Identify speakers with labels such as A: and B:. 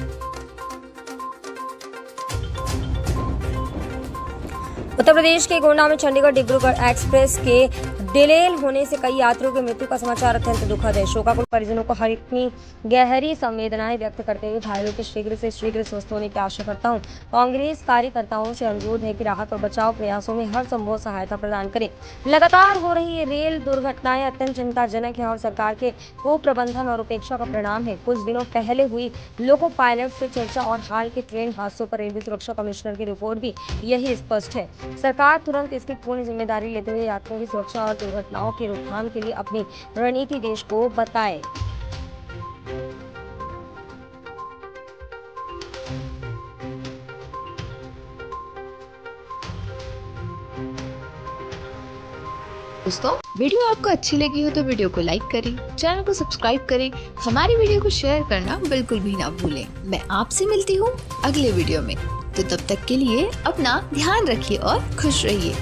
A: Thank you. Uttar Pradesh के गोंडा में Chandigarh Dibrugarh express के डिलेल होने से कई यात्रियों की मृत्यु का समाचार अत्यंत दुखद है। शोकाकुल परिजनों को हर इतनी गहरी संवेदनाएँ व्यक्त करते हुए घायलों के शीघ्र से शीघ्र स्वस्थ होने की आशा करता हूँ। कांग्रेस कार्यकर्ताओं से अनुरोध है कि राहत और बचाव प्रयासों में हर संभव सहायता प्रदान करें। लगातार हो रही रेल दुर्घटनाएँ अत्यंत चिंताजनक है और सरकार के कुप्रबंधन और उपेक्षा का परिणाम है। कुछ दिनों पहले हुई लोको पायलट से चर्चा और हाल के ट्रेन हादसों पर रेलवे सुरक्षा कमिश्नर की रिपोर्ट भी यही स्पष्ट है। सरकार तुरंत इसकी पूर्ण ज़िम्मेदारी लेते हुए यात्रियों की सुरक्षा और दुर्घटनाओं की रोकथाम के लिए अपनी रणनीति देश को बताए।
B: दोस्तों, वीडियो आपको अच्छी लगी हो तो वीडियो को लाइक करें, चैनल को सब्सक्राइब करें, हमारी वीडियो को शेयर करना बिल्कुल भी ना भूलें। मैं आपसे मिलती हूँ अगले वीडियो में। तो तब तक के लिए अपना ध्यान रखिए और खुश रहिए।